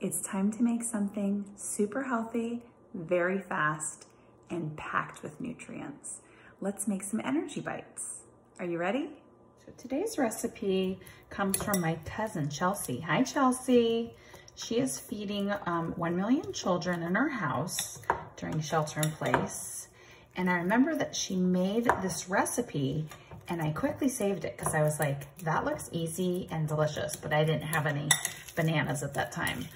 it's time to make something super healthy, very fast, and packed with nutrients. Let's make some energy bites. Are you ready? So today's recipe comes from my cousin, Chelsea. Hi, Chelsea. She is feeding um, 1 million children in her house during shelter in place. And I remember that she made this recipe and I quickly saved it because I was like, that looks easy and delicious, but I didn't have any bananas at that time.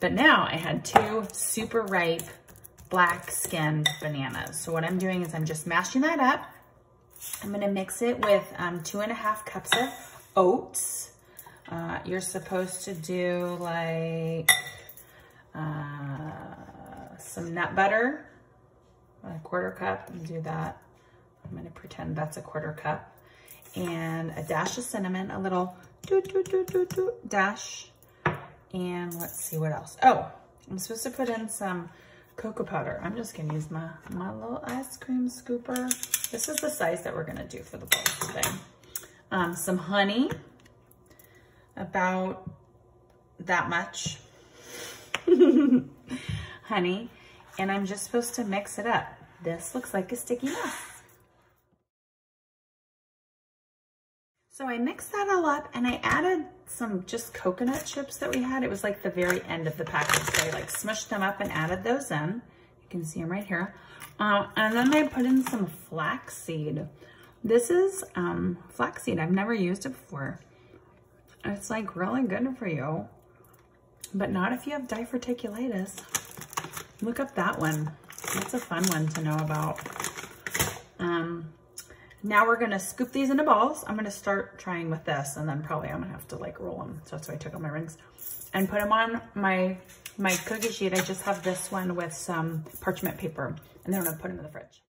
But now I had two super ripe black skinned bananas. So what I'm doing is I'm just mashing that up. I'm gonna mix it with um, two and a half cups of oats. Uh, you're supposed to do like uh, some nut butter, a quarter cup, and do that. I'm gonna pretend that's a quarter cup. And a dash of cinnamon, a little doo, doo, doo, dash. And let's see what else. Oh, I'm supposed to put in some cocoa powder. I'm just gonna use my, my little ice cream scooper. This is the size that we're gonna do for the bowl today. Um, some honey, about that much honey. And I'm just supposed to mix it up. This looks like a sticky mess. So I mixed that all up and I added some just coconut chips that we had. It was like the very end of the package. So I like smushed them up and added those in. You can see them right here. Uh, and then I put in some flaxseed. This is um, flaxseed. I've never used it before. It's like really good for you, but not if you have diverticulitis. Look up that one. That's a fun one to know about. Um, now we're gonna scoop these into balls. I'm gonna start trying with this and then probably I'm gonna have to like roll them. So that's why I took out my rings and put them on my, my cookie sheet. I just have this one with some parchment paper and then I'm gonna put them in the fridge.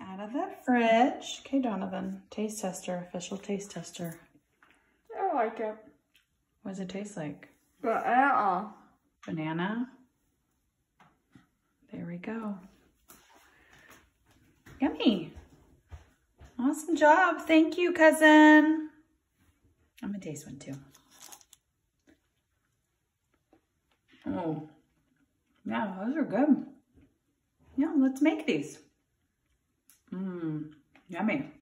out of the fridge. Okay, Donovan, taste tester, official taste tester. I like it. What does it taste like? Banana. Banana. There we go. Yummy. Awesome job. Thank you, cousin. I'm gonna taste one too. Oh, yeah, those are good. Yeah, let's make these. Mmm, yummy.